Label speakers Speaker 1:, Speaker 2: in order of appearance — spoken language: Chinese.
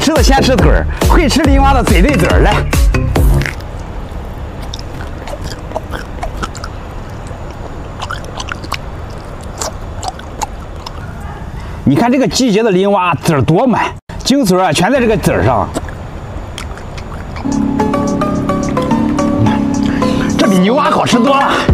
Speaker 1: 吃的先吃腿儿会吃林蛙的嘴对嘴儿来。你看这个季节的林蛙籽儿多满精髓啊全在这个籽儿上。这比牛蛙好吃多了。